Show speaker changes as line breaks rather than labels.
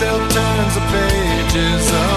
still turns the pages